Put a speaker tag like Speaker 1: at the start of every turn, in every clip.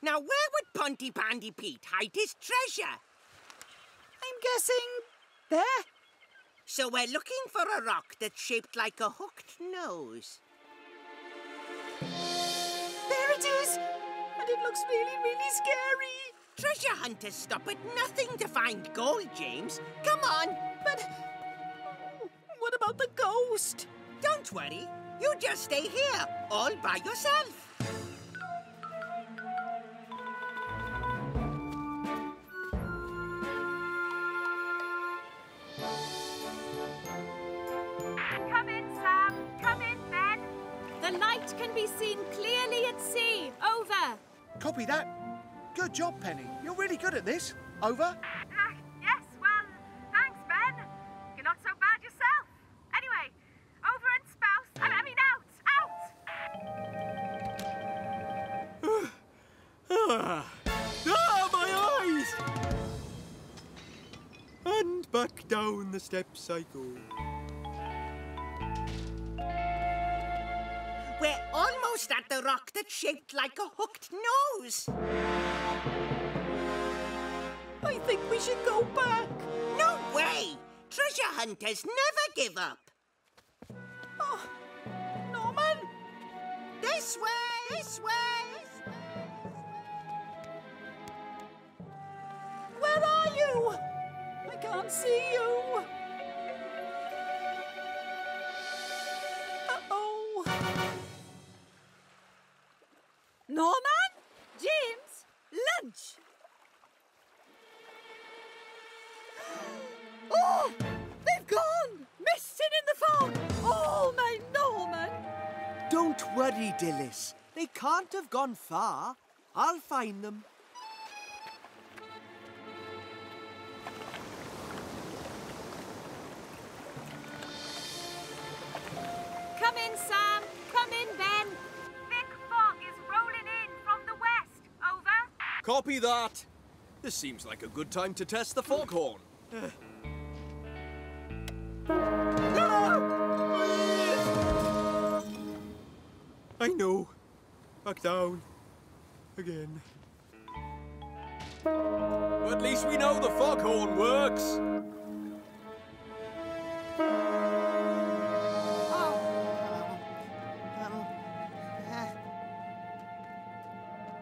Speaker 1: Now, where would Pontypandy Pete hide his treasure?
Speaker 2: I'm guessing there.
Speaker 1: So we're looking for a rock that's shaped like a hooked nose.
Speaker 2: There it is! And it looks really, really scary.
Speaker 1: Treasure hunters stop at nothing to find gold, James. Come on.
Speaker 2: But what about the ghost?
Speaker 1: Don't worry. You just stay here, all by yourself.
Speaker 3: Seen clearly at sea. Over.
Speaker 4: Copy that. Good job, Penny. You're really good at this. Over.
Speaker 3: Uh, yes, well, thanks, Ben. You're not so bad yourself. Anyway, over and spouse. I, I mean, out, out.
Speaker 5: Ah, ah, my eyes! And back down the steps I go.
Speaker 1: Almost at the rock that's shaped like a hooked nose.
Speaker 2: I think we should go back.
Speaker 1: No way! Treasure hunters never give up.
Speaker 2: Oh, Norman!
Speaker 1: This way! This way!
Speaker 2: Where are you? I can't see you.
Speaker 4: Dilys. They can't have gone far. I'll find them.
Speaker 3: Come in, Sam. Come in, Ben. Thick fog is rolling in from the west. Over.
Speaker 5: Copy that. This seems like a good time to test the foghorn. Eh. Back down. Again. At least we know the foghorn works.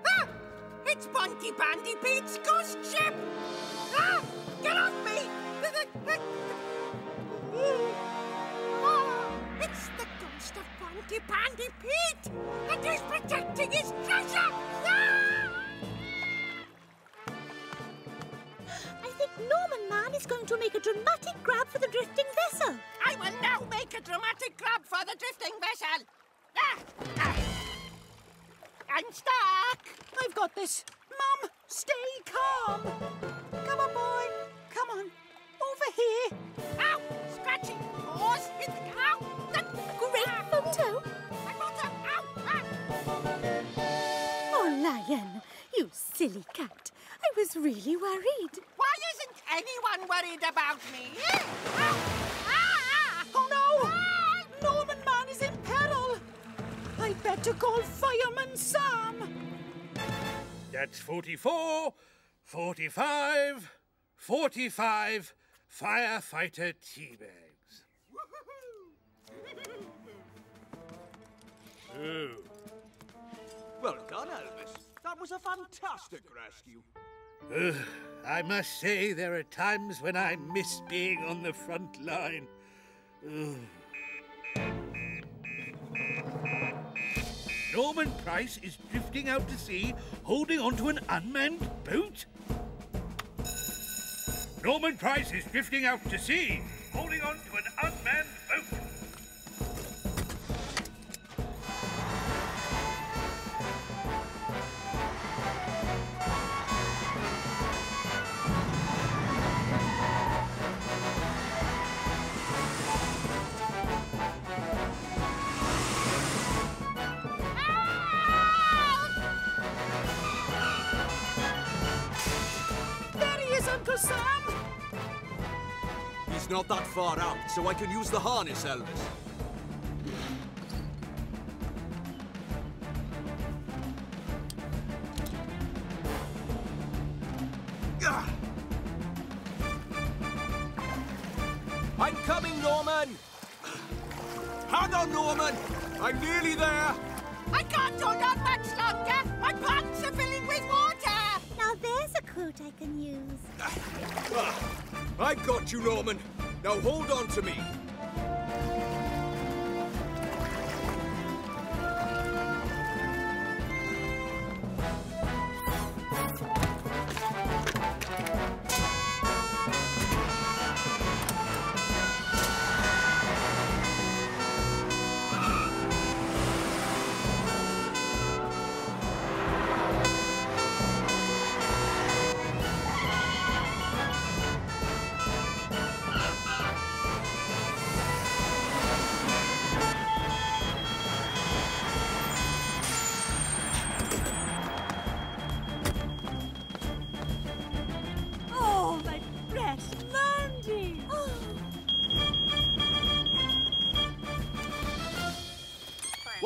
Speaker 1: Ah! It's Pontypandy Pete's ghost of Pontypandy Pete! And he's protecting his treasure!
Speaker 6: I think Norman Man is going to make a dramatic grab for the drifting vessel.
Speaker 1: I will now make a dramatic grab for the drifting vessel! Ah! Ah! I'm stuck!
Speaker 2: I've got this. Mum, stay calm. Come on, boy. Come on. Over here.
Speaker 1: Ow! Scratching paws! It's ow!
Speaker 6: Great Lion, you silly cat. I was really worried.
Speaker 1: Why isn't anyone worried about me? Ow! Ah!
Speaker 2: Oh, no! Norman Man is in peril. I'd better call Fireman Sam.
Speaker 7: That's 44, 45, 45 firefighter teabags.
Speaker 8: Oh. Well done, Elvis. That was a fantastic rescue.
Speaker 7: I must say there are times when I miss being on the front line. Ugh. Norman Price is drifting out to sea holding onto an unmanned boat? Norman Price is drifting out to sea holding onto an unmanned boat.
Speaker 8: Far out, so I can use the harness, Elvis.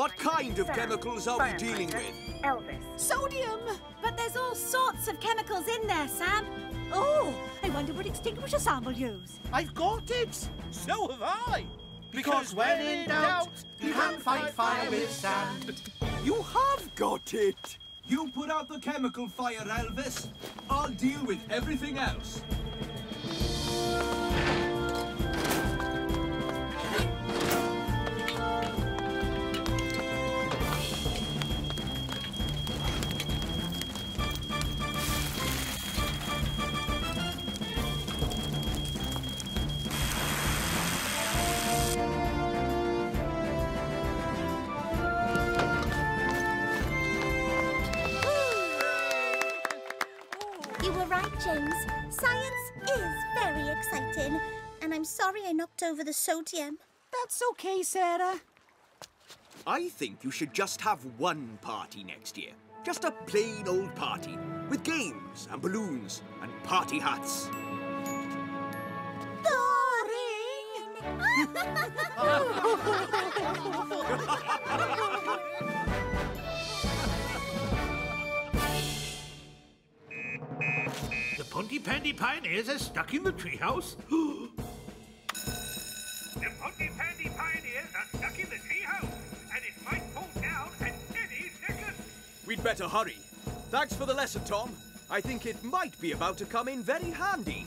Speaker 5: What kind of chemicals are we dealing with?
Speaker 3: Elvis.
Speaker 2: Sodium! But there's all sorts of chemicals in there, Sam. Oh, I wonder what extinguisher Sam will use.
Speaker 9: I've got it! So have I! Because when in doubt, you can fight fire with sand.
Speaker 8: You have got it! You put out the chemical fire, Elvis. I'll deal with everything else.
Speaker 6: Knocked over the sodium.
Speaker 2: That's okay, Sarah.
Speaker 5: I think you should just have one party next year. Just a plain old party with games and balloons and party hats.
Speaker 7: The Pontypandy Pioneers are stuck in the treehouse.
Speaker 10: The Pontypandy Pioneers are stuck in the treehouse, and it might fall down at any second.
Speaker 5: We'd better hurry. Thanks for the lesson, Tom. I think it might be about to come in very handy.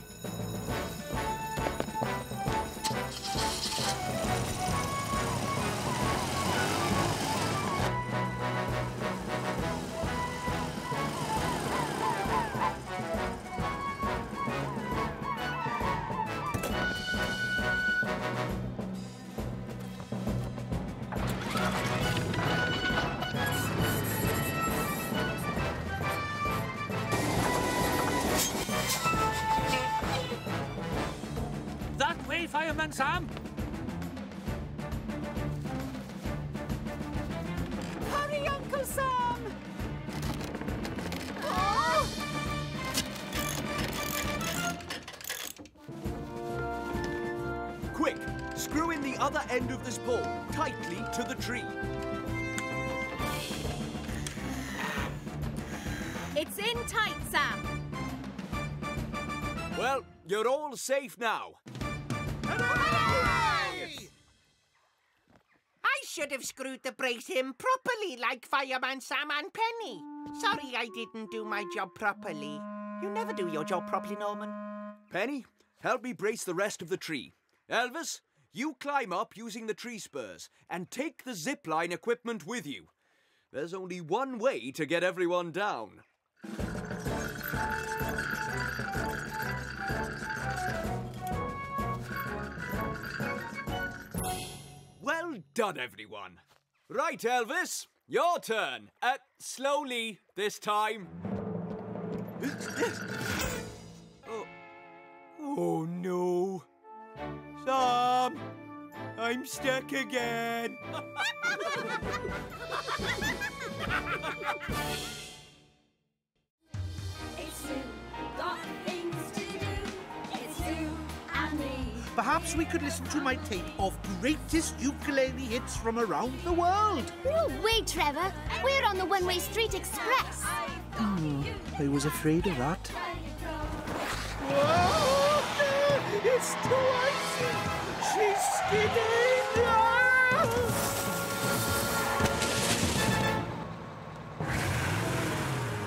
Speaker 11: Way, Sam!
Speaker 2: Hurry, Uncle Sam!
Speaker 5: Quick, screw in the other end of this pole tightly to the tree.
Speaker 3: It's in tight, Sam.
Speaker 5: Well, you're all safe now.
Speaker 1: Have screwed the brace in properly like Fireman Sam and Penny. Sorry I didn't do my job properly. You never do your job properly, Norman.
Speaker 5: Penny, help me brace the rest of the tree. Elvis, you climb up using the tree spurs and take the zip line equipment with you. There's only one way to get everyone down. Well done, everyone. Right, Elvis, your turn. Uh, slowly this time. oh. oh no. Sam, I'm stuck again.
Speaker 12: Got
Speaker 9: Perhaps we could listen to my tape of greatest ukulele hits from around the world.
Speaker 6: No way, Trevor. We're on the One Way Street Express.
Speaker 4: Hmm, I was afraid of that.
Speaker 9: Whoa! It's too icy! She's skidding!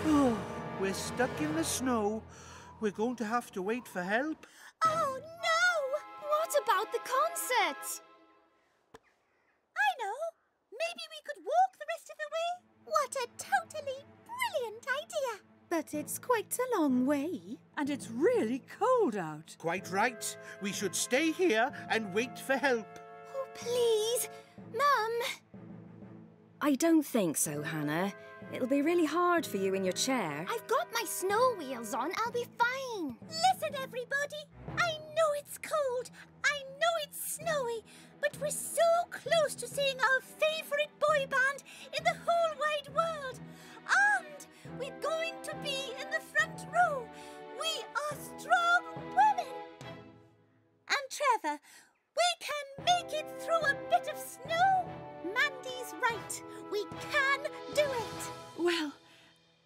Speaker 9: Oh, we're stuck in the snow. We're going to have to wait for help.
Speaker 6: No!
Speaker 12: What about the concert?
Speaker 6: I know. Maybe we could walk the rest of the way. What a totally brilliant idea.
Speaker 2: But it's quite a long way. And it's really cold out.
Speaker 7: Quite right. We should stay here and wait for help.
Speaker 6: Oh, please. Mum.
Speaker 11: I don't think so, Hannah. It'll be really hard for you in your chair.
Speaker 6: I've got my snow wheels on. I'll be fine. Listen, everybody. I know it's cold. I know it's snowy. But we're so close to seeing our favourite boy band in the whole wide world. And we're going to be in the front row. We are strong women. And Trevor, we can make it through a bit of snow. Mandy's right. We can do it.
Speaker 2: Well,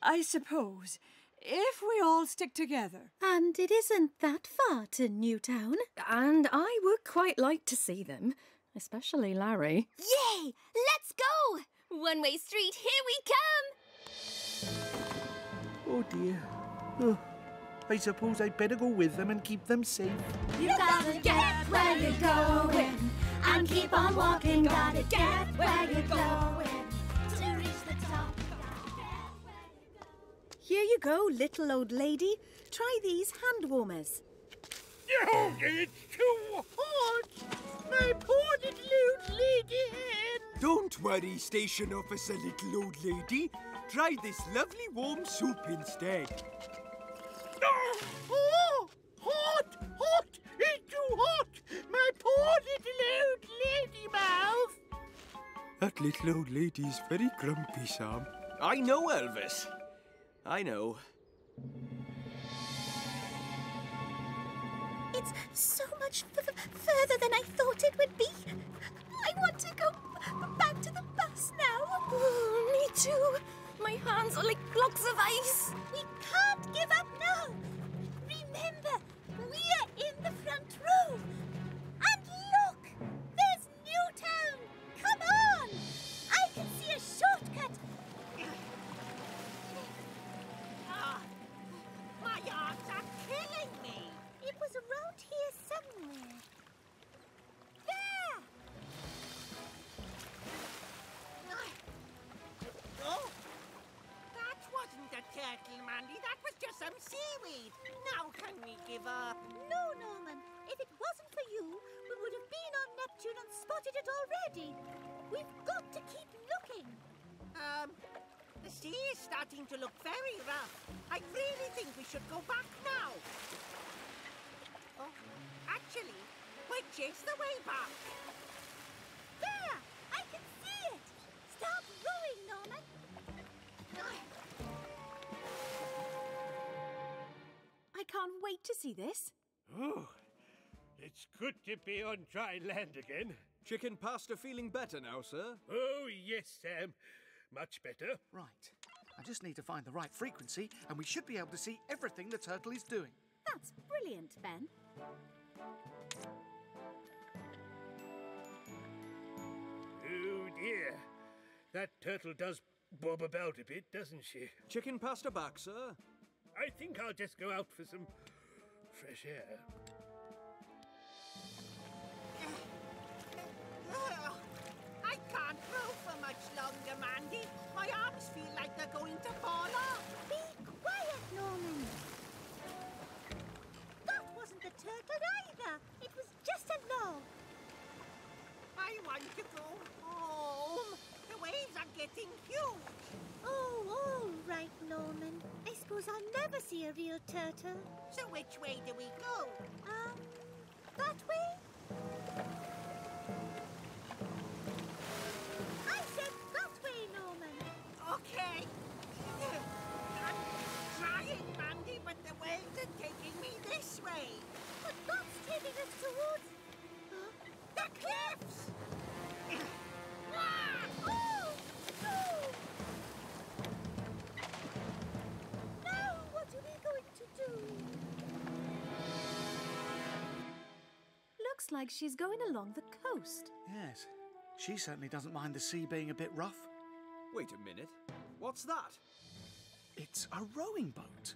Speaker 2: I suppose. If we all stick together.
Speaker 11: And it isn't that far to Newtown. And I would quite like to see them, especially Larry.
Speaker 6: Yay! Let's go! One way street, here we come!
Speaker 7: Oh dear. Oh, I suppose I'd better go with them and keep them safe.
Speaker 12: You gotta get where you're going and keep on walking. Gotta get where you're going to reach the top.
Speaker 2: Here you go, little old lady. Try these hand warmers.
Speaker 7: Oh, it's too hot! My poor little old lady hen!
Speaker 4: Don't worry, station officer, little old lady. Try this lovely warm soup instead.
Speaker 7: Oh, oh, hot, hot! It's too hot! My poor little old lady mouth!
Speaker 5: That little old lady's very grumpy, Sam. I know, Elvis. I know.
Speaker 6: It's so much f- f- further than I thought it would be. I want to go back to the bus now.
Speaker 11: me too. My hands are like blocks of ice.
Speaker 6: We can't give up now. Remember, we're in the front row.
Speaker 2: Can't wait to see this.
Speaker 7: Oh, it's good to be on dry land again.
Speaker 5: Chicken pasta feeling better now, sir?
Speaker 7: Oh, yes, Sam. Much better.
Speaker 9: Right. I just need to find the right frequency, and we should be able to see everything the turtle is doing.
Speaker 2: That's brilliant, Ben.
Speaker 7: Oh, dear. That turtle does bob about a bit, doesn't she?
Speaker 5: Chicken pasta back, sir?
Speaker 7: I think I'll just go out for some fresh air.
Speaker 6: A real turtle.
Speaker 1: So which way do we go?
Speaker 6: Um, that way?
Speaker 11: Looks like she's going along the coast.
Speaker 9: Yes. She certainly doesn't mind the sea being a bit rough.
Speaker 5: Wait a minute. What's that?
Speaker 9: It's a rowing boat.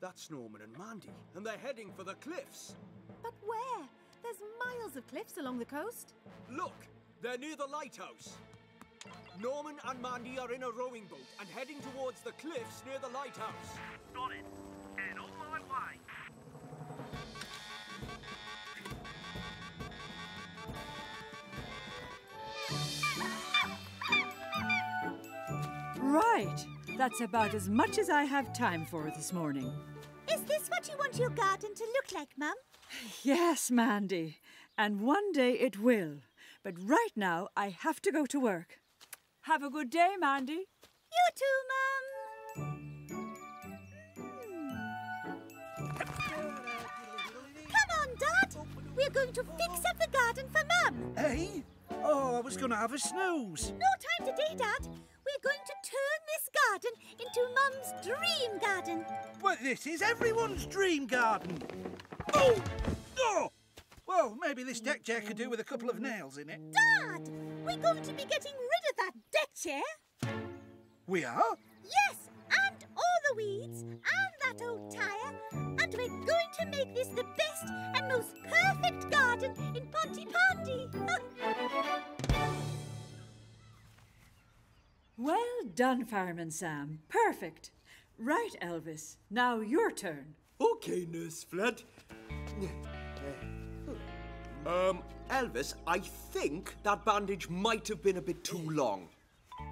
Speaker 5: That's Norman and Mandy, and they're heading for the cliffs.
Speaker 11: But where? There's miles of cliffs along the coast.
Speaker 5: Look, they're near the lighthouse. Norman and Mandy are in a rowing boat and heading towards the cliffs near the lighthouse.
Speaker 10: Got it.
Speaker 13: That's about as much as I have time for this morning.
Speaker 6: Is this what you want your garden to look like, Mum?
Speaker 13: Yes, Mandy. And one day it will. But right now, I have to go to work. Have a good day, Mandy.
Speaker 6: You too, Mum. Hmm. Come on, Dad. We're going to fix up the garden for Mum.
Speaker 9: Hey? Oh, I was going to have a snooze.
Speaker 6: No time today, Dad. We're going to turn this garden into Mum's dream garden.
Speaker 9: But this is everyone's dream garden. Oh! Oh! Well, maybe this deck chair could do with a couple of nails in it.
Speaker 6: Dad, we're going to be getting rid of that deck chair.
Speaker 9: We are?
Speaker 6: Yes, and all the weeds, and that old tyre. And we're going to make this the best and most perfect garden in Pontypandy.
Speaker 13: Well done, Fireman Sam. Perfect. Right, Elvis. Now your turn.
Speaker 5: Okay, Nurse Flood. Um, Elvis, I think that bandage might have been a bit too long.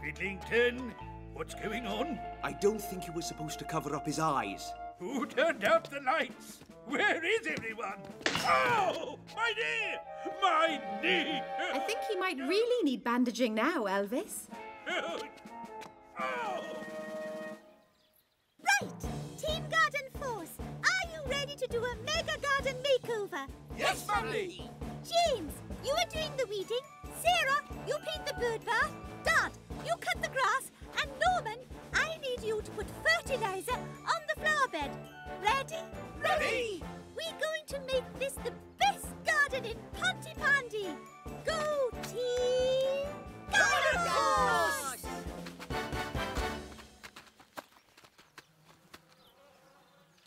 Speaker 7: Fiddlington, what's going on?
Speaker 5: I don't think you were supposed to cover up his eyes.
Speaker 7: Who turned out the lights? Where is everyone? Oh, my knee! My knee!
Speaker 11: I think he might really need bandaging now, Elvis.
Speaker 6: Right, Team Garden Force, are you ready to do a mega garden makeover?
Speaker 5: Yes, family!
Speaker 6: James, you are doing the weeding. Sarah, you paint the bird bath. Dad, you cut the grass. And Norman, I need you to put fertilizer on the flower bed. Ready?
Speaker 5: Ready!
Speaker 6: We're going to make this the best garden in Pontypandy. Go, Team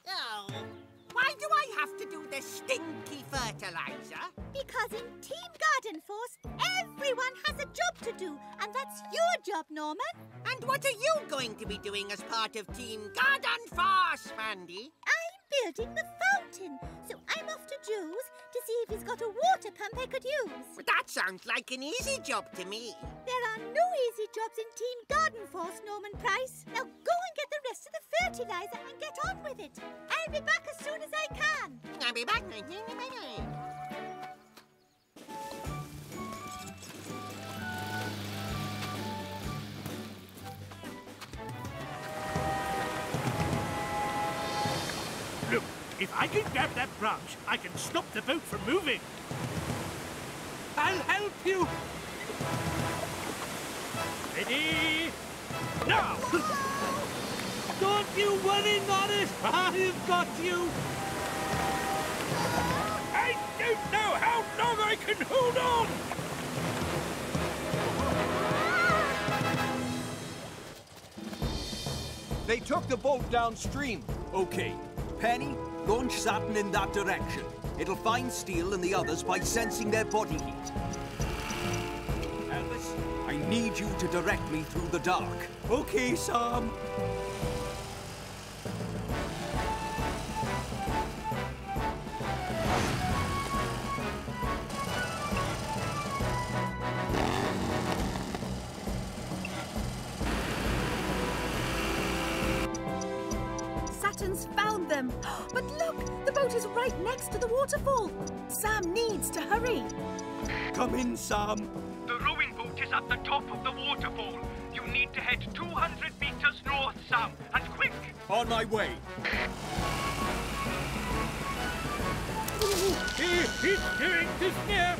Speaker 1: Oh, why do I have to do the stinky fertilizer?
Speaker 6: Because in Team Garden Force, everyone has a job to do, and that's your job, Norman.
Speaker 1: And what are you going to be doing as part of Team Garden Force, Mandy?
Speaker 6: I'm building the fountain, so I'm off to Joe's to see if he's got a water pump I could use.
Speaker 1: Well, that sounds like an easy job to me.
Speaker 6: There are no easy jobs in Team Garden Force, Norman Price. Now go and get the rest of the fertilizer and get on with it. I'll be back as soon as I can.
Speaker 1: I'll be back.
Speaker 7: If I can grab that branch, I can stop the boat from moving.
Speaker 9: I'll help you.
Speaker 7: Ready? Now!
Speaker 9: Don't you worry, Norris. Uh-huh. I've got you.
Speaker 7: I don't know how long I can hold on!
Speaker 5: They took the boat downstream. Okay. Penny, launch Saturn in that direction. It'll find Steele and the others by sensing their body heat. Elvis, I need you to direct me through the dark. Okay, Sam.
Speaker 11: Waterfall. Sam needs to hurry.
Speaker 5: Come in, Sam.
Speaker 10: The rowing boat is at the top of the waterfall. You need to head 200 meters north, Sam, and quick!
Speaker 5: On my way.
Speaker 7: He, he's doing this near.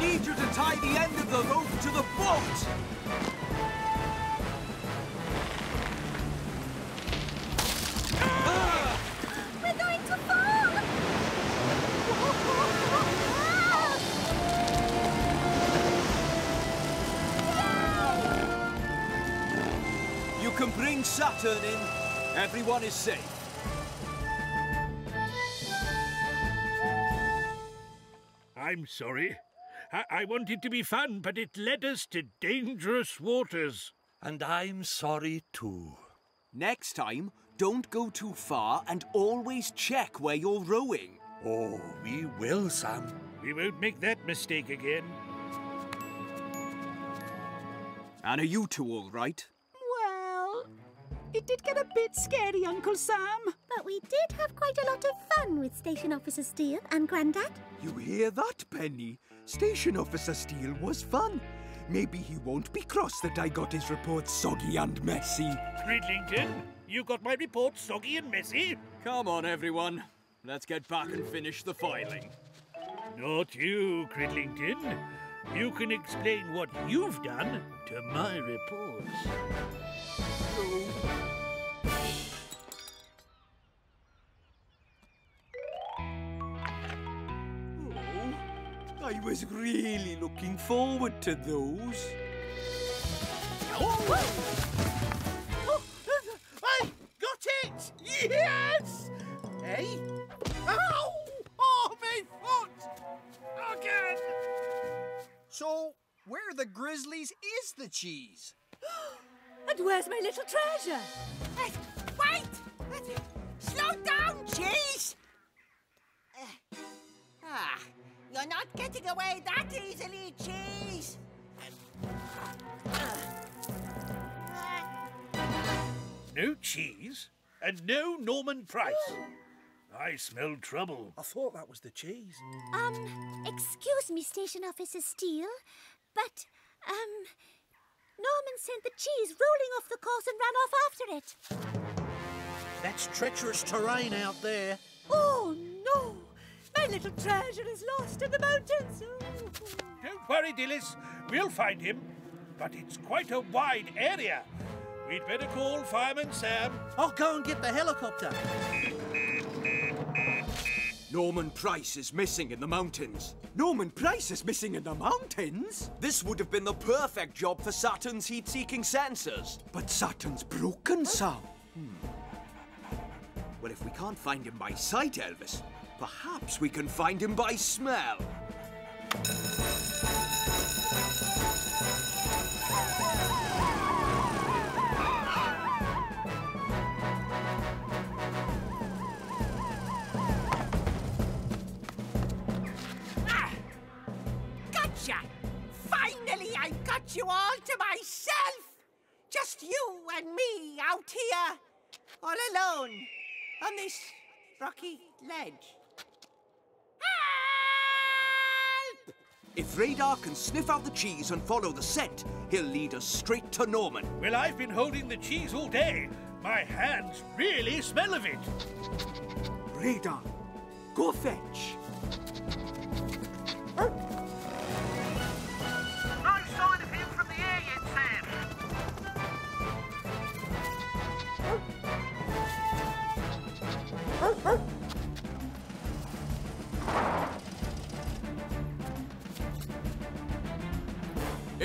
Speaker 5: need you to tie the end of the rope to the boat! We're going to fall! you can bring Saturn in. Everyone is safe.
Speaker 7: I'm sorry. I, I wanted to be fun, but it led us to dangerous waters.
Speaker 14: And I'm sorry too.
Speaker 5: Next time, don't go too far and always check where you're rowing.
Speaker 14: Oh, we will, Sam.
Speaker 7: We won't make that mistake again.
Speaker 5: And are you two all right?
Speaker 2: Well, it did get a bit scary, Uncle Sam.
Speaker 6: But we did have quite a lot of fun with Station Officer Steele and Grandad.
Speaker 4: You hear that, Penny? Station Officer Steele was fun. Maybe he won't be cross that I got his report soggy and messy.
Speaker 7: Cridlington, you got my report soggy and messy?
Speaker 5: Come on, everyone. Let's get back and finish the filing.
Speaker 7: Not you, Cridlington. You can explain what you've done to my reports.
Speaker 4: Oh, I was really looking forward to those.
Speaker 9: Oh, I got it! Yes! Hey? Ow! Oh, my foot! Again!
Speaker 4: So, where the Grizzlies is the cheese?
Speaker 13: And where's my little treasure?
Speaker 1: Hey, wait! Slow down, Cheese! Uh, ah, you're not getting away that easily, Cheese!
Speaker 7: No cheese and no Norman Price. I smell trouble.
Speaker 9: I thought that was the cheese.
Speaker 6: Um, excuse me, Station Officer Steele, but, um, Norman sent the cheese rolling off the course and ran off after it.
Speaker 9: That's treacherous terrain out there.
Speaker 13: Oh, no! My little treasure is lost in the mountains. Oh.
Speaker 7: Don't worry, Dilys. We'll find him. But it's quite a wide area. We'd better call Fireman Sam.
Speaker 9: I'll go and get the helicopter.
Speaker 5: Norman Price is missing in the mountains.
Speaker 4: Norman Price is missing in the mountains?
Speaker 5: This would have been the perfect job for Saturn's heat-seeking sensors.
Speaker 4: But Saturn's broken, Sam. Hmm.
Speaker 5: Well, if we can't find him by sight, Elvis, perhaps we can find him by smell.
Speaker 1: Ah! You all to myself! Just you and me out here, all alone, on this rocky ledge. Help!
Speaker 5: If Radar can sniff out the cheese and follow the scent, he'll lead us straight to Norman.
Speaker 7: Well, I've been holding the cheese all day. My hands really smell of it.
Speaker 4: Radar, go fetch.
Speaker 10: Oh.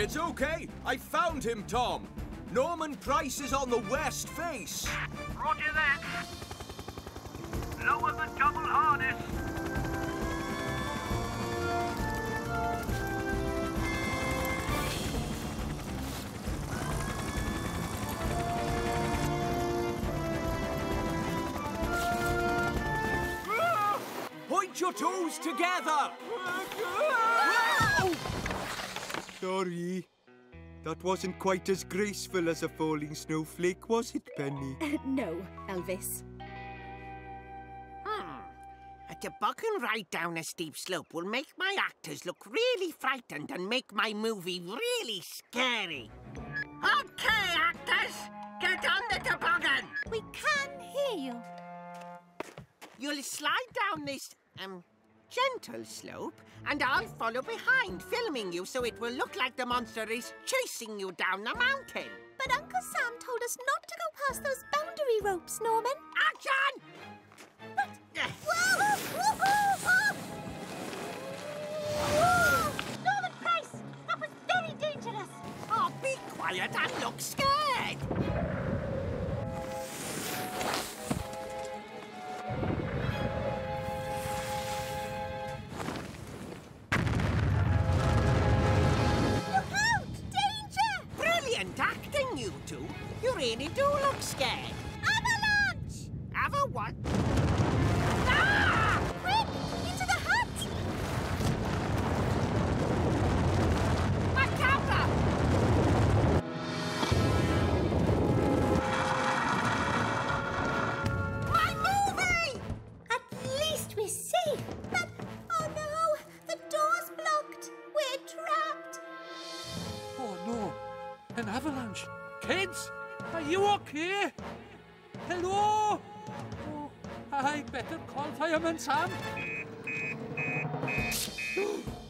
Speaker 5: It's okay. I found him, Tom. Norman Price is on the west face.
Speaker 10: Roger that. Lower the double harness.
Speaker 5: Point your toes together.
Speaker 4: Sorry. That wasn't quite as graceful as a falling snowflake, was it, Penny?
Speaker 11: no, Elvis.
Speaker 1: Hmm. A toboggan ride down a steep slope will make my actors look really frightened and make my movie really scary. Okay, actors, get on the toboggan.
Speaker 6: We can hear you.
Speaker 1: You'll slide down this, um, gentle slope, and I'll follow behind, filming you so it will look like the monster is chasing you down the mountain.
Speaker 6: But Uncle Sam told us not to go past those boundary ropes, Norman.
Speaker 1: Action!
Speaker 6: Whoa! Whoa! Whoa! Norman Price, that was very dangerous.
Speaker 1: Oh, be quiet and look scared. you really do look scared.
Speaker 6: Avalanche!
Speaker 14: Avalanche? I better call Fireman Sam.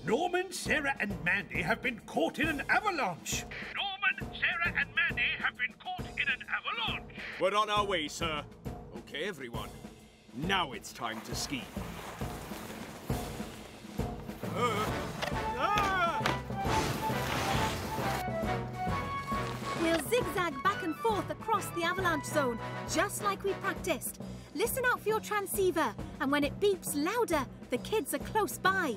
Speaker 7: Norman, Sarah, and Mandy have been caught in an avalanche. Norman, Sarah, and Mandy have been caught in an avalanche.
Speaker 5: We're on our way, sir. Okay, everyone. Now it's time to ski. Uh, ah!
Speaker 11: We'll zigzag back and forth across the avalanche zone, just like we practiced. Listen out for your transceiver, and when it beeps louder, the kids are close by.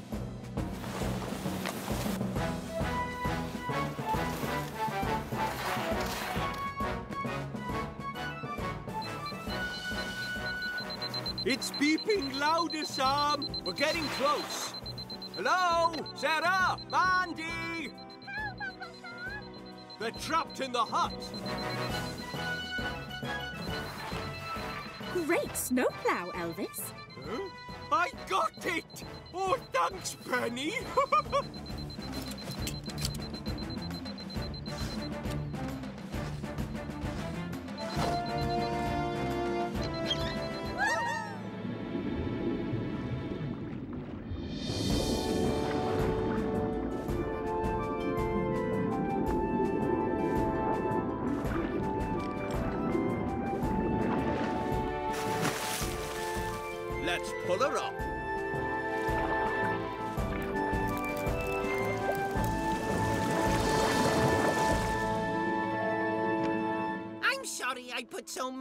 Speaker 5: It's beeping louder, Sam. We're getting close. Hello? Sarah? Mandy? They're trapped in the hut.
Speaker 11: Great snowplow, Elvis.
Speaker 5: Huh? I got it! Oh, thanks, Penny.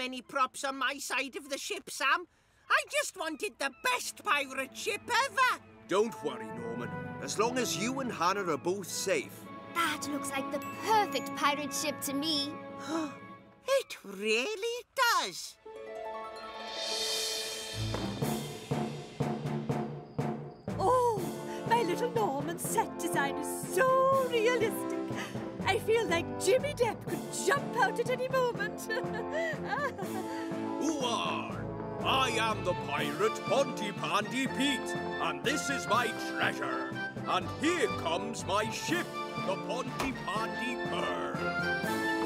Speaker 1: put so many props on my side of the ship, Sam. I just wanted the best pirate ship ever.
Speaker 5: Don't worry, Norman. As long as you and Hannah are both safe.
Speaker 6: That looks like the perfect pirate ship to me.
Speaker 1: It really does.
Speaker 13: Oh, my little Norman set design is so realistic. I feel like Jimmy Depp could jump out at any moment.
Speaker 5: Who are? I am the pirate Pontypandy Pete, and this is my treasure. And here comes my ship, the Pontypandy Pearl.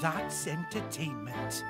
Speaker 9: That's entertainment.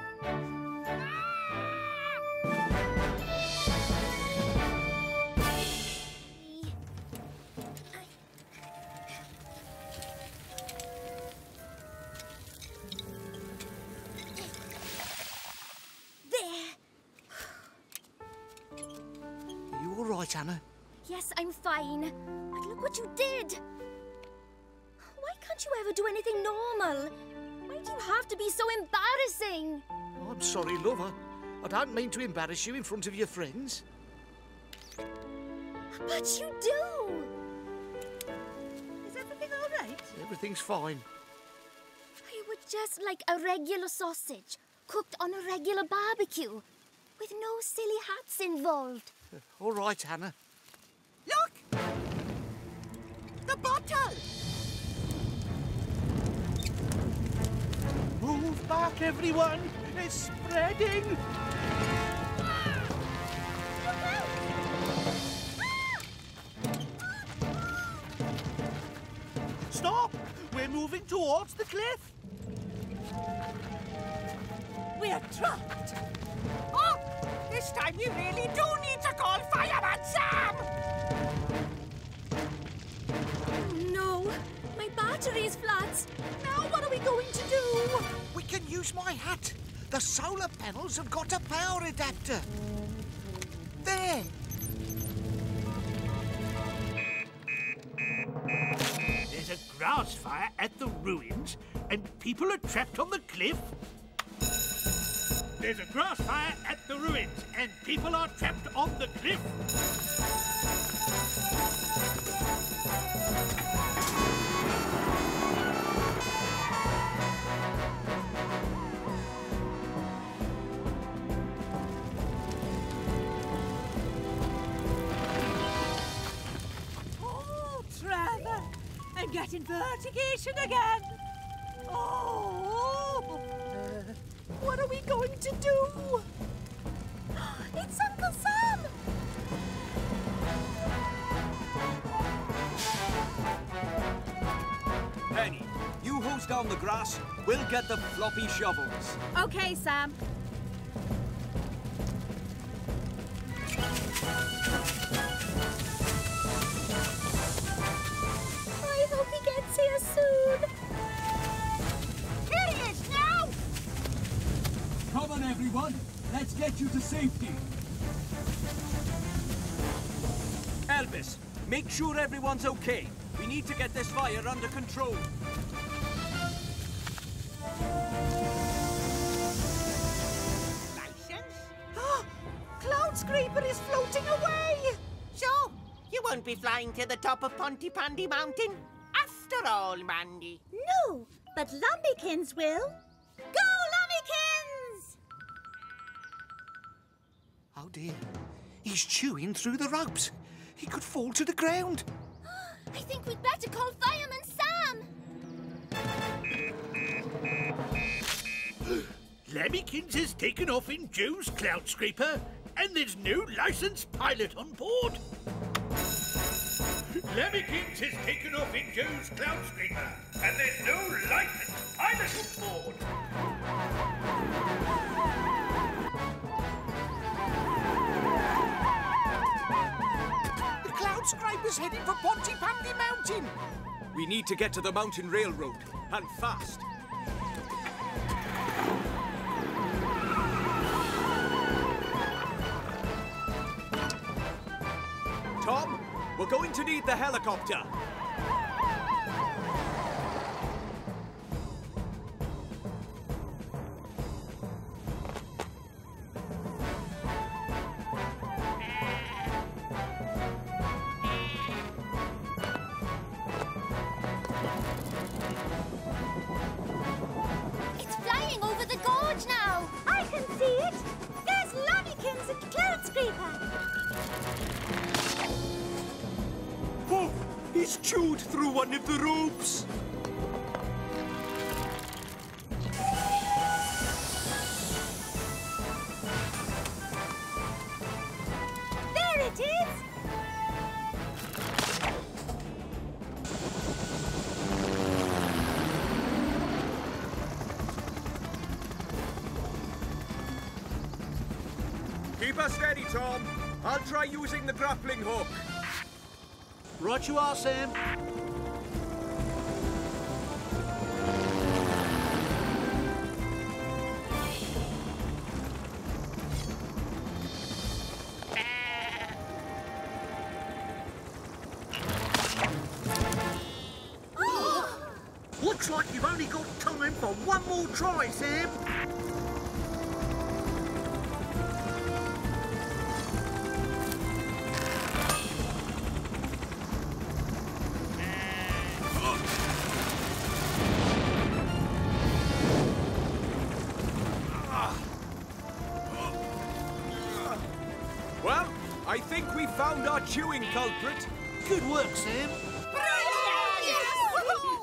Speaker 2: I mean to embarrass you in front of your friends.
Speaker 6: But you do.
Speaker 11: Is everything all right?
Speaker 2: Everything's fine.
Speaker 6: You were just like a regular sausage, cooked on a regular barbecue, with no silly hats involved.
Speaker 2: All right, Hannah.
Speaker 1: Look! The bottle!
Speaker 9: Move back, everyone! It's spreading! Stop! We're moving towards the cliff!
Speaker 11: We're trapped.
Speaker 1: Oh! This time you really do need to call Fireman Sam!
Speaker 6: No, my battery's flat. Now what are we going to do?
Speaker 2: We can use my hat. The solar panels have got a power adapter. There.
Speaker 7: Grass fire at the ruins and people are trapped on the cliff? There's a grass fire at the ruins and people are trapped on the cliff.
Speaker 13: Vertigation again. Oh, what are we going to do?
Speaker 6: It's Uncle Sam!
Speaker 5: Penny, you hose down the grass. We'll get the floppy shovels.
Speaker 11: Okay, Sam.
Speaker 6: Soon.
Speaker 1: Here he is now!
Speaker 8: Come on, everyone. Let's get you to safety.
Speaker 5: Elvis, make sure everyone's okay. We need to get this fire under control.
Speaker 1: License?
Speaker 13: Oh, Cloud Scraper is floating away.
Speaker 1: So, you won't be flying to the top of Pontypandy Mountain? After all, Mandy.
Speaker 6: No, but Lambykins will. Go, Lambykins!
Speaker 9: Oh dear. He's chewing through the ropes. He could fall to the ground.
Speaker 6: I think we'd better call Fireman Sam.
Speaker 7: Lambykins has taken off in Joe's Cloud Scraper, and there's no licensed pilot on board. Lambykins has taken off in Joe's Cloud Scraper, and there's no licensed pilot on board.
Speaker 9: The Cloud Scraper's heading for Pontypandy Mountain.
Speaker 5: We need to get to the mountain railroad, and fast. Tom, we're going to need the helicopter.
Speaker 9: You are, Sam. Looks like you've only got time for one more try, Sam.
Speaker 5: Found our chewing culprit.
Speaker 9: Good work, Sam.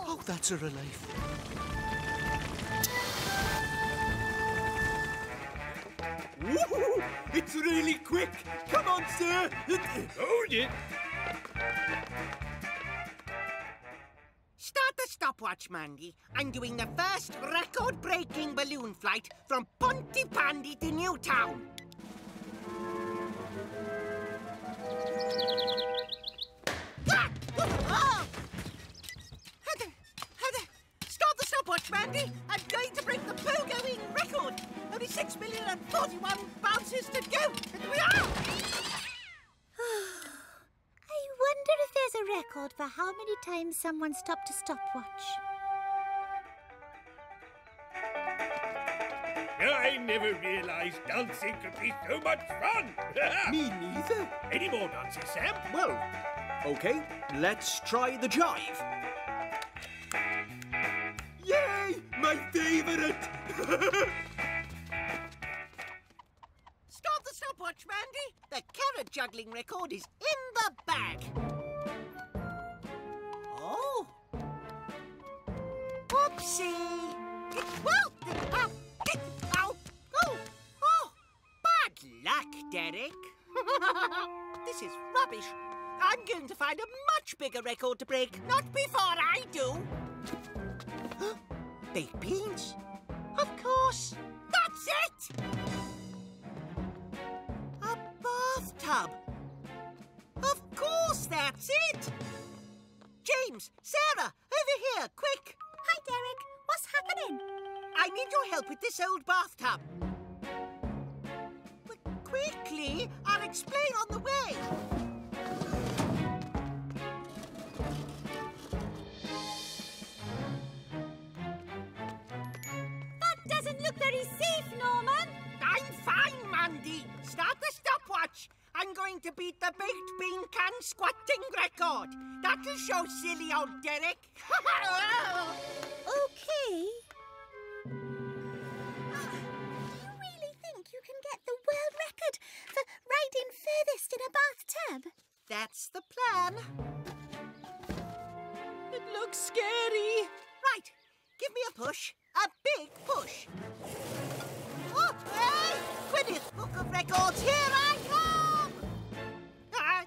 Speaker 9: Oh, that's a relief.
Speaker 5: Woohoo! It's really quick. Come on, sir.
Speaker 7: Hold it.
Speaker 1: Start the stopwatch, Mandy. I'm doing the first record-breaking balloon flight from Pontypandy to Newtown. Mandy. I'm going to break the record. Only bounces to go. We are.
Speaker 6: I wonder if there's a record for how many times someone stopped a stopwatch.
Speaker 7: I never realized dancing could be so much fun.
Speaker 5: Me neither.
Speaker 7: Any more dances, Sam?
Speaker 5: Well, okay, let's try the jive. Yay! My favorite!
Speaker 1: Stop the stopwatch, Mandy. The carrot juggling record is in the bag. Oh. Whoopsie. Well, Derek. this is rubbish. I'm going to find a much bigger record to break. Not before I do. Baked beans? Of course. That's it! A bathtub. Of course, that's it. James, Sarah, over here, quick.
Speaker 6: Hi, Derek. What's happening?
Speaker 1: I need your help with this old bathtub. Quickly, I'll explain on the way.
Speaker 6: That doesn't look very safe, Norman.
Speaker 1: I'm fine, Mandy. Start the stopwatch. I'm going to beat the baked bean can squatting record. That'll show silly old Derek.
Speaker 6: Okay. The world record for riding furthest in a bathtub?
Speaker 1: That's the plan.
Speaker 2: It looks scary.
Speaker 1: Right. Give me a push. A big push. Oh, hey! Guinness Book of Records, here I come! Uh,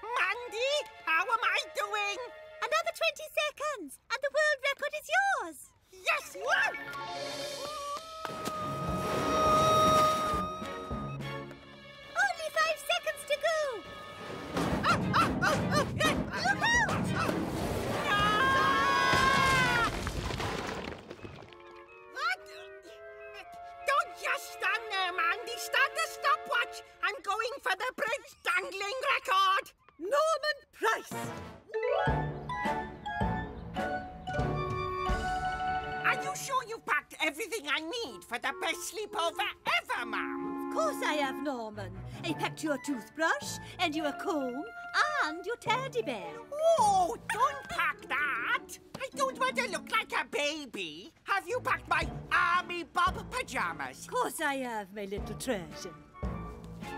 Speaker 1: Mandy, how am I doing?
Speaker 6: Another 20 seconds, and the world record is yours.
Speaker 1: Yes! Whoa! For the bridge dangling record.
Speaker 13: Norman Price.
Speaker 1: Are you sure you packed everything I need for the best sleepover ever,
Speaker 13: course I have, Norman. I packed your toothbrush and your comb and your teddy bear.
Speaker 1: Oh, don't pack that. I don't want to look like a baby. Have you packed my Army Bob pajamas?
Speaker 13: Of course I have, my little treasure.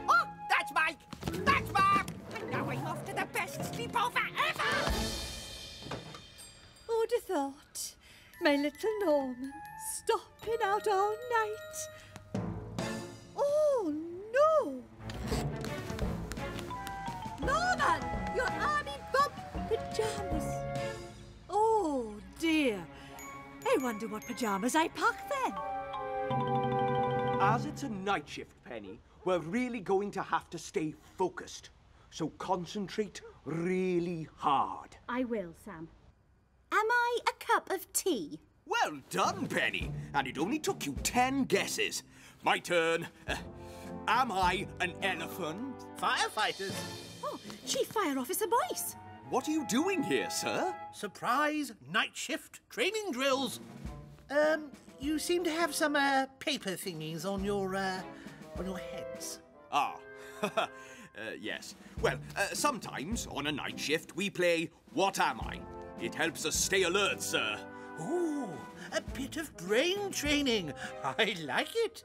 Speaker 1: Oh, that's Mike. That's Bob. And now I'm off to the best sleepover ever.
Speaker 13: Who'd have thought? My little Norman stopping out all night. Your Army Bob pajamas! Oh, dear. I wonder what pajamas I packed then.
Speaker 5: As it's a night shift, Penny, we're really going to have to stay focused. So concentrate really hard.
Speaker 11: I will, Sam. Am I a cup of tea?
Speaker 5: Well done, Penny. And it only took you ten guesses. My turn. Uh, am I an elephant?
Speaker 9: Firefighters.
Speaker 13: Oh, Chief Fire Officer Boyce.
Speaker 5: What are you doing here, sir?
Speaker 9: Surprise night shift training drills. Um, you seem to have some uh, paper thingies on your uh, on your heads.
Speaker 5: Ah, uh, yes. Well, uh, sometimes on a night shift we play What Am I? It helps us stay alert, sir.
Speaker 9: Ooh, a bit of brain training. I like it.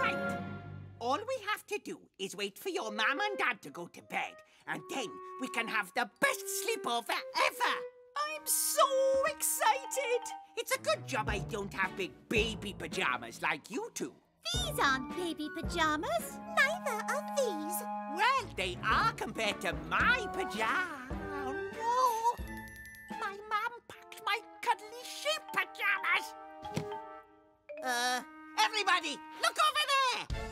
Speaker 1: Right. All we have to do is wait for your mum and dad to go to bed, and then we can have the best sleepover ever.
Speaker 2: I'm so excited.
Speaker 1: It's a good job I don't have big baby pajamas like you two.
Speaker 6: These aren't baby pajamas. Neither are these.
Speaker 1: Well, they are compared to my pajamas. Oh, no. My mum packed my cuddly sheep pajamas. Uh, everybody, look over there.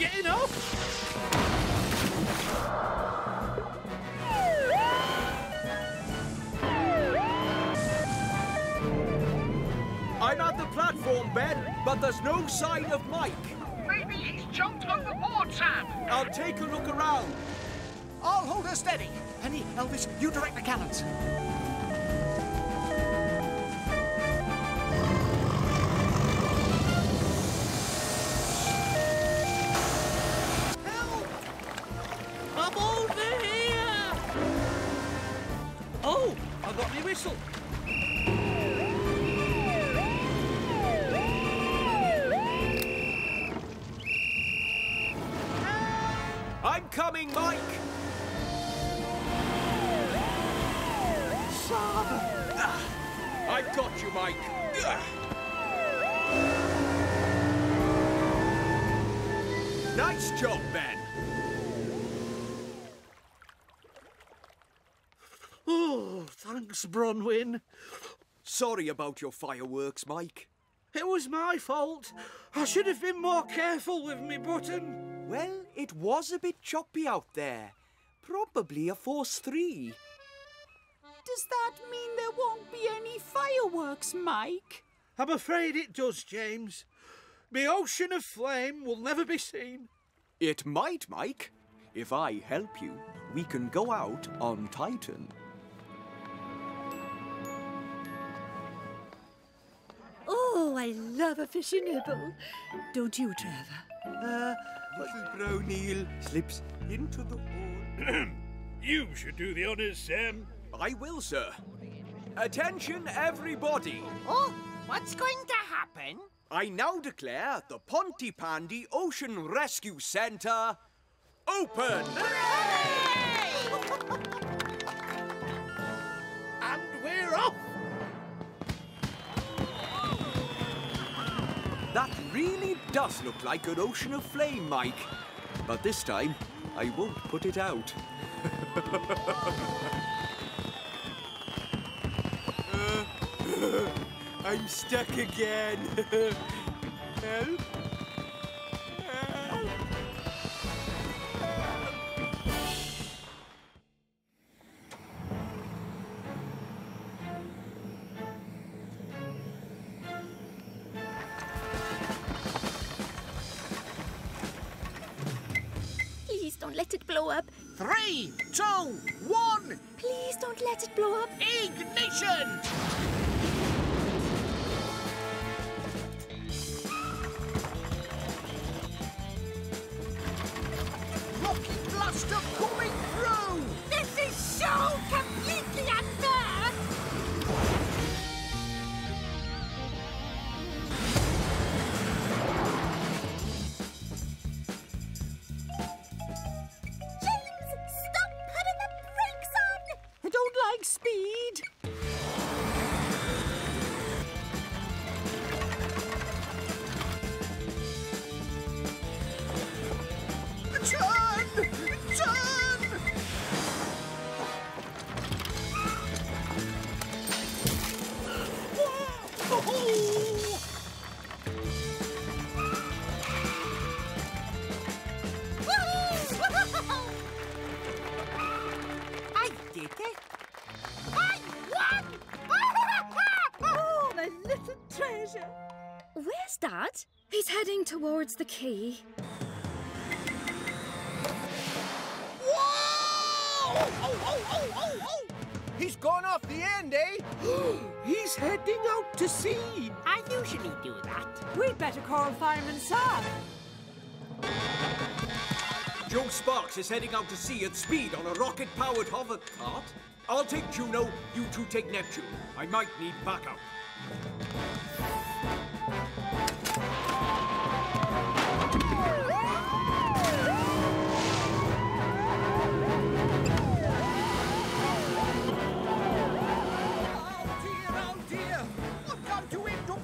Speaker 7: Getting off!
Speaker 5: I'm at the platform, Ben. but there's no sign of Mike.
Speaker 7: Maybe he's jumped overboard, Sam.
Speaker 5: I'll take a look around.
Speaker 2: I'll hold her steady. Penny, Elvis, you direct the cannons.
Speaker 9: Thanks, Bronwyn.
Speaker 5: Sorry about your fireworks, Mike.
Speaker 9: It was my fault. I should have been more careful with me button.
Speaker 5: Well, it was a bit choppy out there. Probably a force three.
Speaker 15: Does that mean there won't be any fireworks, Mike?
Speaker 9: I'm afraid it does, James. The ocean of flame will never be seen.
Speaker 5: It might, Mike. If I help you, we can go out on Titan.
Speaker 13: Oh, I love a fishy nibble. Don't you, Trevor?
Speaker 5: Uh, little brown eel slips into the hole.
Speaker 7: you should do the honours, Sam.
Speaker 5: I will, sir. Attention, everybody.
Speaker 1: Oh, what's going to happen?
Speaker 5: I now declare the Pontypandy Ocean Rescue Centre open.
Speaker 2: And
Speaker 5: That really does look like an ocean of flame, Mike. But this time, I won't put it out. I'm stuck again. Help?
Speaker 13: Little treasure.
Speaker 16: Where's Dad? He's heading towards the quay.
Speaker 2: Whoa! Oh, oh, oh, oh, oh! He's gone off the end, eh?
Speaker 9: He's heading out to sea.
Speaker 1: I usually do that.
Speaker 13: We'd better call Fireman Sam.
Speaker 5: Joe Sparks is heading out to sea at speed on a rocket-powered hover cart. I'll take Juno, you two take Neptune. I might need backup.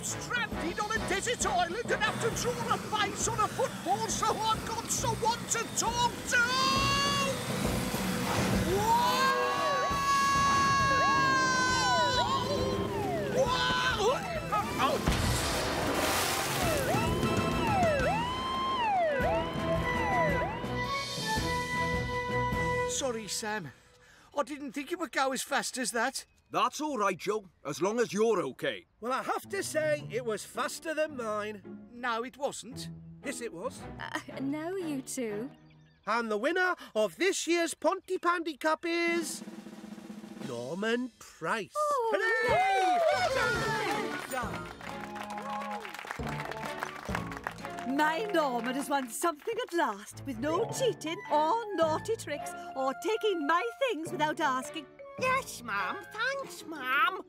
Speaker 2: Stranded on a desert island and have to draw a face on a football so I've got someone to talk to! Whoa! Oh. Sorry, Sam. I didn't think it would go as fast as that.
Speaker 5: That's all right, Joe, as long as you're okay.
Speaker 9: Well, I have to say, it was faster than mine. No, it wasn't. Yes, it was.
Speaker 11: Uh, no, you two.
Speaker 9: And the winner of this year's Pontypandy Cup is... Norman Price.
Speaker 13: My Norman has won something at last, with no cheating or naughty tricks or taking my things without asking.
Speaker 1: Yes, ma'am. Thanks, ma'am.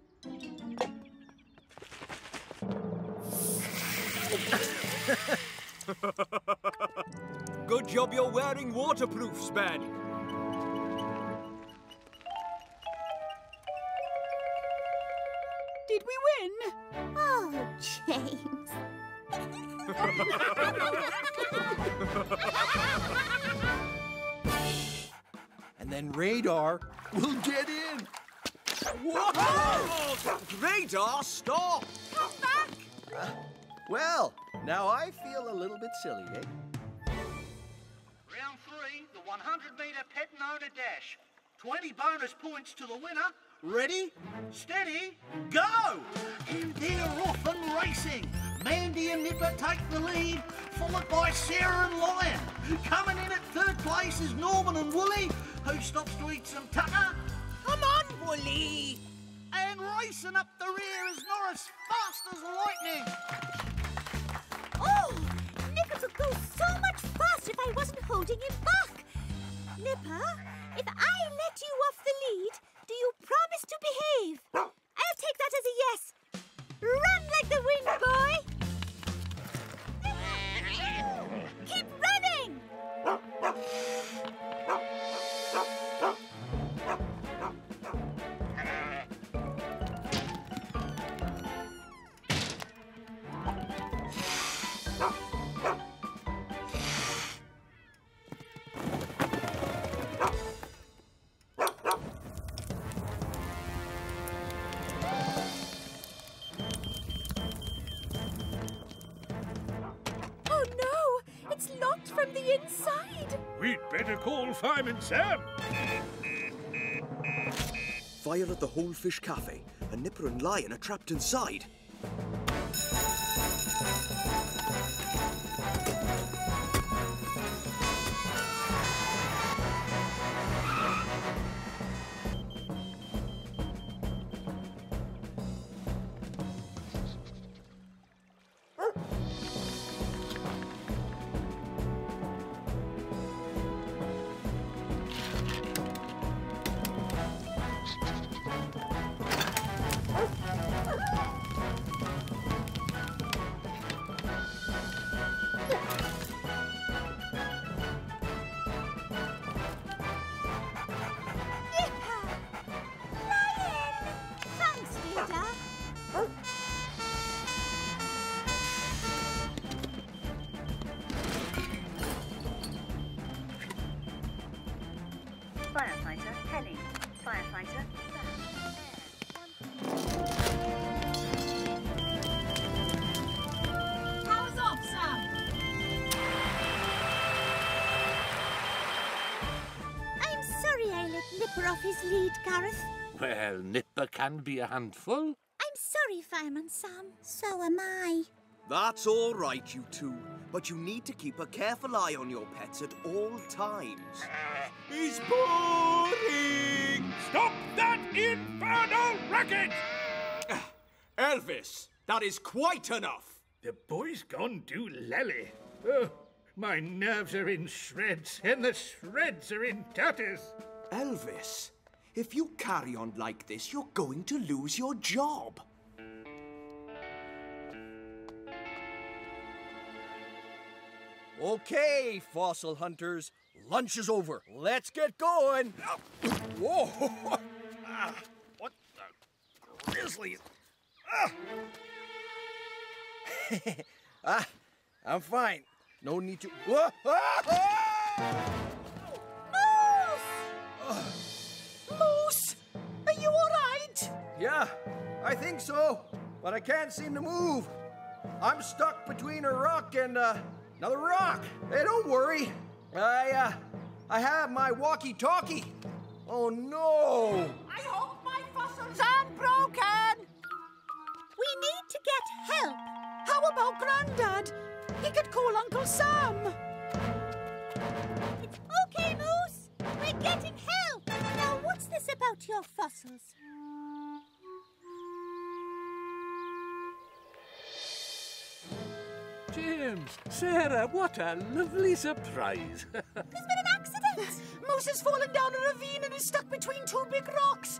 Speaker 5: Good job you're wearing waterproofs, Ben.
Speaker 2: Did we win?
Speaker 8: And then Radar will get in.
Speaker 5: Whoa! Radar, stop!
Speaker 3: Come back!
Speaker 8: Well, now I feel a little bit silly, eh?
Speaker 17: Round three, the 100 metre pet and owner dash. 20 bonus points to the winner. Ready, steady, go! And they're off and racing. Mandy and Nipper take the lead, followed by Sarah and Lion. Coming in at third place is Norman and Wooly, who stops to eat some tucker.
Speaker 1: Come on, Wooly!
Speaker 17: And racing up the rear is Norris, fast as lightning.
Speaker 6: Oh, Nipper could go so much faster if I wasn't holding him back. Nipper, if I let you off the lead, do you promise to behave? I'll take that as a yes. Run like the wind, boy. Keep running.
Speaker 7: Call Sam.
Speaker 5: Fire at the Whole Fish Cafe. A Nipper and Lion are trapped inside.
Speaker 6: Gareth.
Speaker 18: Well, Nipper can be a handful.
Speaker 6: I'm sorry, Fireman Sam. So am I.
Speaker 5: That's all right, you two. But you need to keep a careful eye on your pets at all times. He's boring!
Speaker 7: Stop that infernal racket!
Speaker 5: Ah, Elvis, that is quite enough.
Speaker 7: The boy's gone doolally. Oh, my nerves are in shreds, and the shreds are in tatters.
Speaker 5: Elvis, if you carry on like this, you're going to lose your job.
Speaker 8: Okay, fossil hunters, lunch is over. Let's get going. Whoa! Ah, what the grizzlies? Ah. ah, I'm fine. No need to. Whoa! Ah! Ah!
Speaker 2: Moose!
Speaker 8: Yeah, I think so, but I can't seem to move. I'm stuck between a rock and uh, another rock. Hey, don't worry. I uh, I have my walkie-talkie. Oh no!
Speaker 1: I hope my fossils aren't broken.
Speaker 13: We need to get help.
Speaker 2: How about Grandad? He could call Uncle Sam.
Speaker 6: It's okay, Moose. We're getting help. Now, what's this about your fossils?
Speaker 18: James, Sarah, what a lovely surprise.
Speaker 6: There's been an accident.
Speaker 2: Moose has fallen down a ravine and is stuck between two big rocks.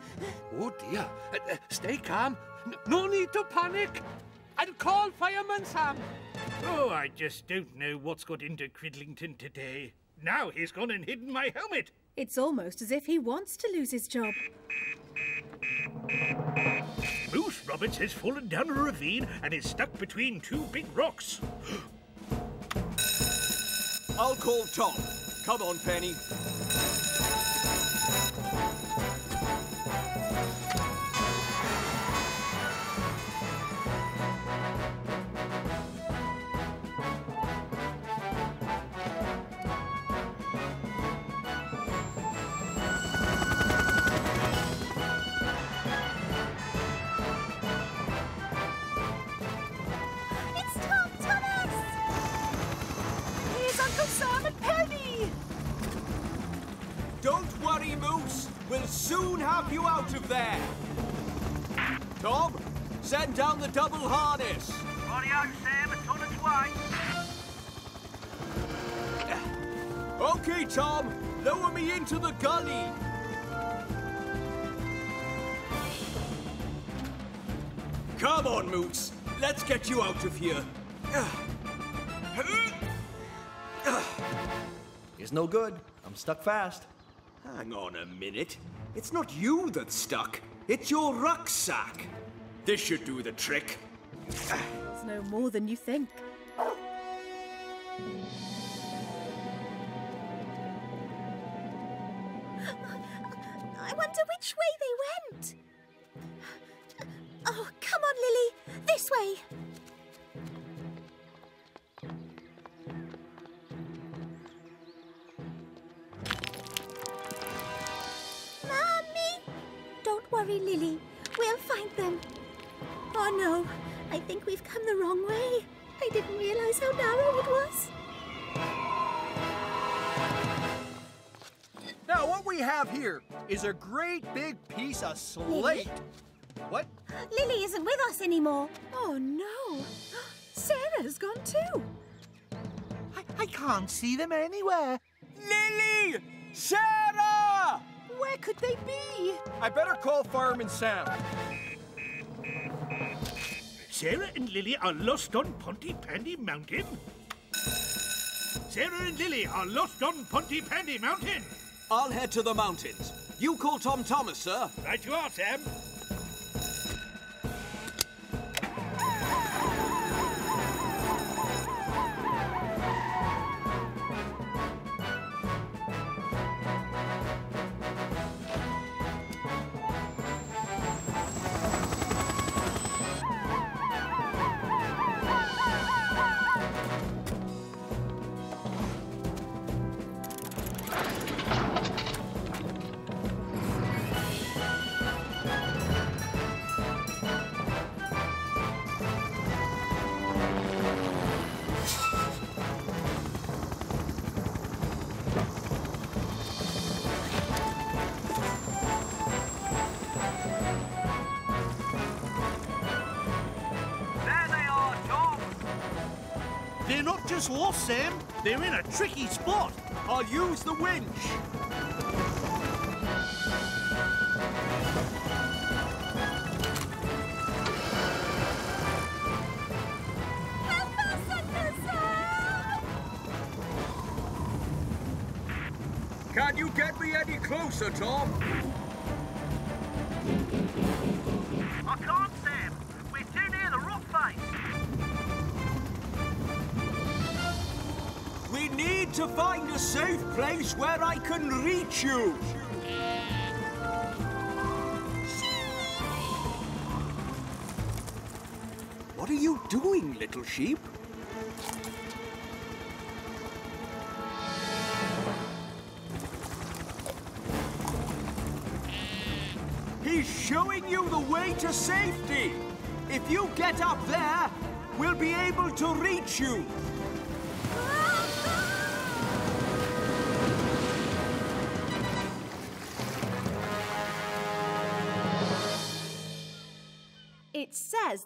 Speaker 18: oh dear. Uh, uh, stay calm. N- no need to panic. I'll call Fireman Sam.
Speaker 7: Oh, I just don't know what's got into Cridlington today. Now he's gone and hidden my helmet.
Speaker 11: It's almost as if he wants to lose his job.
Speaker 7: Moose Roberts has fallen down a ravine and is stuck between two big rocks.
Speaker 5: I'll call Tom. Come on, Penny. Into the gully. Come on, Moose. Let's get you out of here.
Speaker 8: It's no good. I'm stuck fast.
Speaker 5: Hang on a minute. It's not you that's stuck. It's your rucksack. This should do the trick.
Speaker 11: It's no more than you think.
Speaker 6: Which way they went. Oh, come on, Lily. This way. Mommy! Don't worry, Lily. We'll find them. Oh, no. I think we've come the wrong way. I didn't realize how narrow it was.
Speaker 8: We have here is a great big piece of slate. What?
Speaker 6: Lily isn't with us anymore.
Speaker 11: Oh, no. Sarah's gone too.
Speaker 9: I, I can't see them anywhere.
Speaker 5: Lily! Sarah!
Speaker 2: Where could they be?
Speaker 8: I better call Fireman Sam.
Speaker 7: Sarah and Lily are lost on Pontypandy Mountain. Sarah and Lily are lost on Pontypandy Mountain.
Speaker 5: I'll head to the mountains. You call Tom Thomas, sir.
Speaker 7: Right you are, Sam.
Speaker 17: Just lost, Sam. They're in a tricky spot.
Speaker 5: I'll use the winch. Can you get me any closer, Tom? What are you doing, little sheep? He's showing you the way to safety.
Speaker 1: If you get up there, we'll be able to reach you.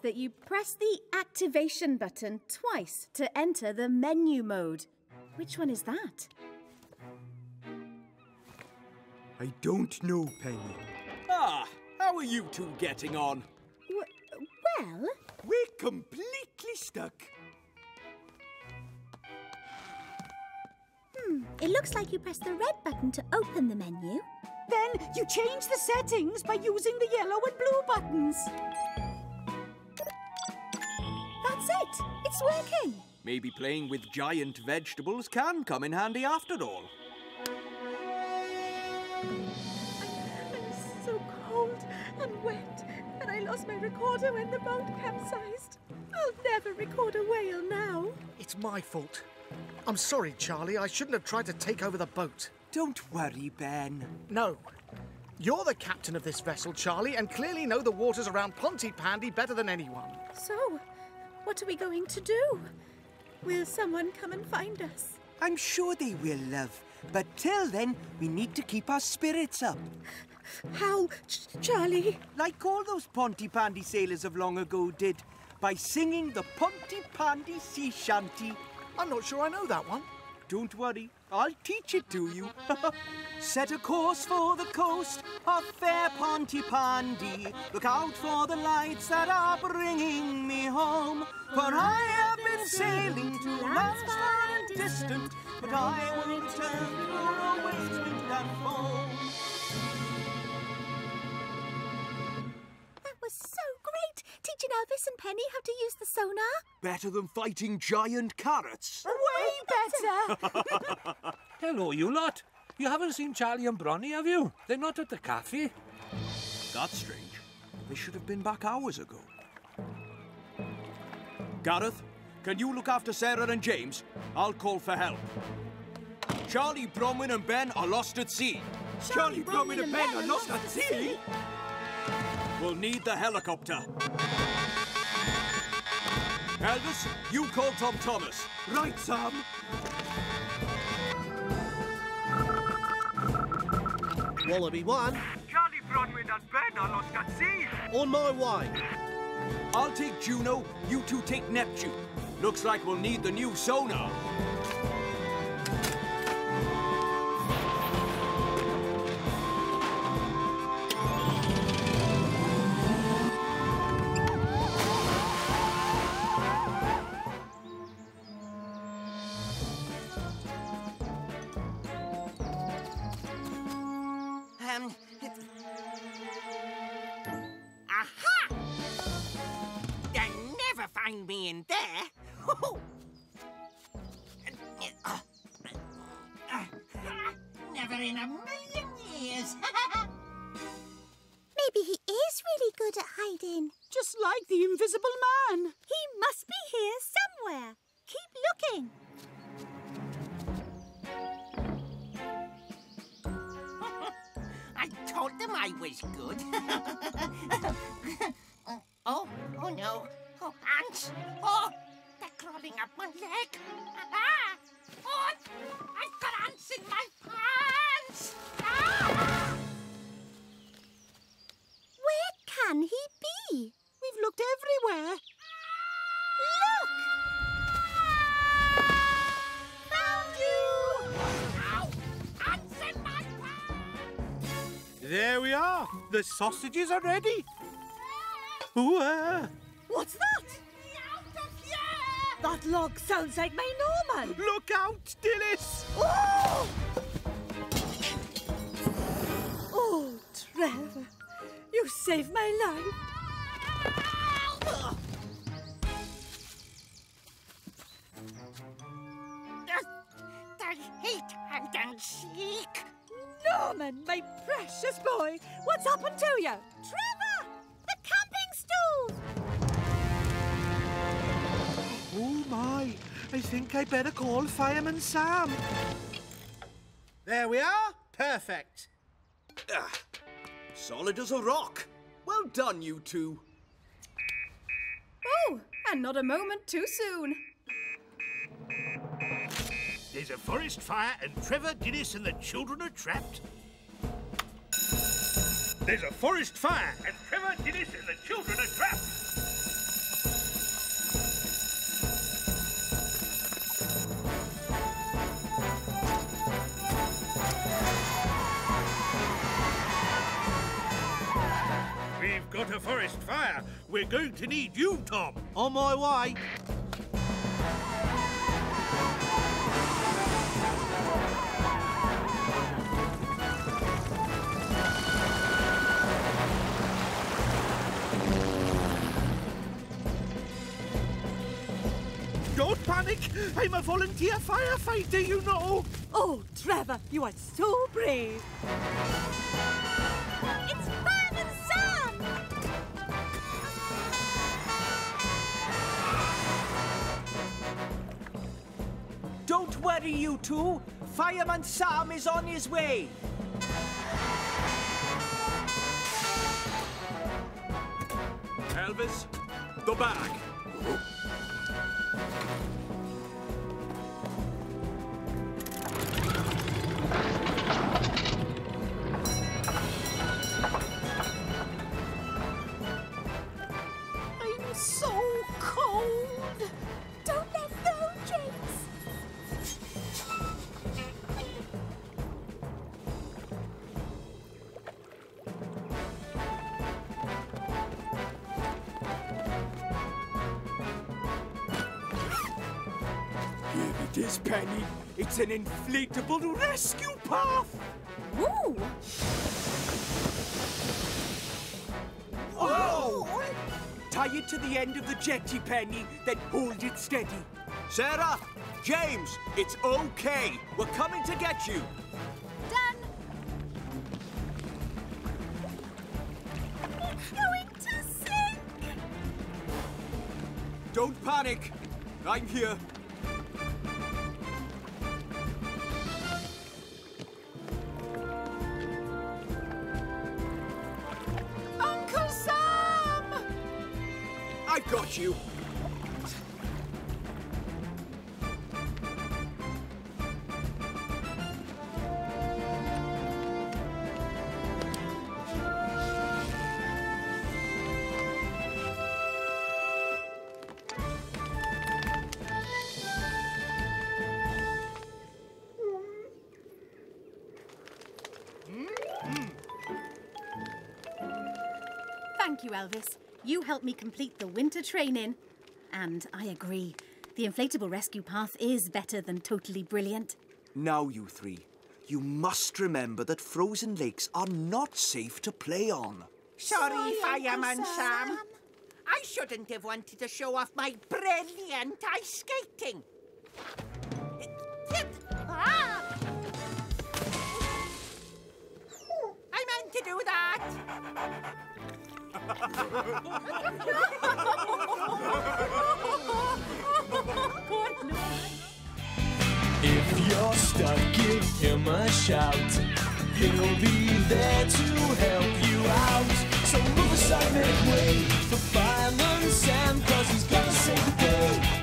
Speaker 11: That you press the activation button twice to enter the menu mode. Which one is that?
Speaker 5: I don't know, Penny.
Speaker 1: Ah, how are you two getting on?
Speaker 11: well...
Speaker 5: We're completely stuck.
Speaker 6: Hmm, it looks like you press the red button to open the menu.
Speaker 13: Then you change the settings by using the yellow and blue buttons.
Speaker 11: That's it! It's working!
Speaker 1: Maybe playing with giant vegetables can come in handy after all.
Speaker 3: I'm so cold and wet, and I lost my recorder when the boat capsized. I'll never record a whale now.
Speaker 2: It's my fault. I'm sorry, Charlie. I shouldn't have tried to take over the boat.
Speaker 5: Don't worry, Ben.
Speaker 2: No. You're the captain of this vessel, Charlie, and clearly know the waters around Pontypandy better than anyone.
Speaker 3: So, what are we going to do? Will someone come and find us?
Speaker 5: I'm sure they will, love. But till then, we need to keep our spirits up.
Speaker 3: How, Ch Charlie?
Speaker 5: Like all those Pontypandy sailors of long ago did, by singing the Pontypandy sea shanty.
Speaker 2: I'm not sure I know that one.
Speaker 5: Don't worry, I'll teach it to you. Set a course for the coast of fair Pontypandy. Look out for the lights that are bringing me home. For I have been sailing to lands far and distant, but I will return to always wind and foam.
Speaker 6: That was so! Teaching Elvis and Penny how to use the sonar.
Speaker 1: Better than fighting giant carrots.
Speaker 13: Way better!
Speaker 7: Hello, you lot. You haven't seen Charlie and Bronny, have you? They're not at the cafe.
Speaker 1: That's strange. They should have been back hours ago. Gareth, can you look after Sarah and James? I'll call for help. Charlie, Bronwyn and Ben are lost at sea.
Speaker 5: Charlie, Bronwyn and Ben are lost at sea?
Speaker 1: We'll need the helicopter. Elvis, you call Tom Thomas.
Speaker 5: Right, Sam.
Speaker 19: Wallaby one,
Speaker 20: Charlie, Bronwyn and Ben are lost at sea.
Speaker 19: on my way.
Speaker 1: I'll take Juno, you two take Neptune. Looks like we'll need the new sonar.
Speaker 13: The
Speaker 9: sausages are ready. Ooh, ah.
Speaker 3: What's that?
Speaker 21: Out of here!
Speaker 3: That log sounds like my Norman.
Speaker 9: Look out, Dilys!
Speaker 3: Oh!
Speaker 9: Better call Fireman Sam.
Speaker 19: There we are. Perfect.
Speaker 1: Ah, solid as a rock. Well done, you two.
Speaker 11: Oh, And not a moment too soon.
Speaker 7: There's a forest fire and Trevor, Dennis and the children are trapped. There's a forest fire and Trevor, Dennis and the children are trapped. Got a forest fire. We're going to need you, Tom.
Speaker 9: On my way. Don't panic. I'm a volunteer firefighter, you know.
Speaker 13: Oh, Trevor, you are so brave.
Speaker 5: You two. Fireman Sam is on his way.
Speaker 3: Elvis, the bag.
Speaker 5: Inflatable rescue path.
Speaker 11: Woo!
Speaker 5: Whoa! Tie it to the end of the jetty, Penny, then hold it steady. Sarah, James, it's okay. We're coming to get you.
Speaker 6: Done! It's going to sink!
Speaker 3: Don't panic. I'm here. You.
Speaker 11: Thank you, Elvis. You helped me complete the winter training. And I agree. The inflatable rescue path is better than totally brilliant.
Speaker 3: Now, you three, you must remember that frozen lakes are not safe to play on.
Speaker 1: Sorry,
Speaker 6: Sorry,
Speaker 1: Fireman Sam.
Speaker 6: Sam.
Speaker 1: I shouldn't have wanted to show off my brilliant ice skating. Ah! I meant to do that
Speaker 22: if you're stuck, give him a shout. He'll be there to help you out. So move aside, make way for Fireman Sam cause he's gonna save the day.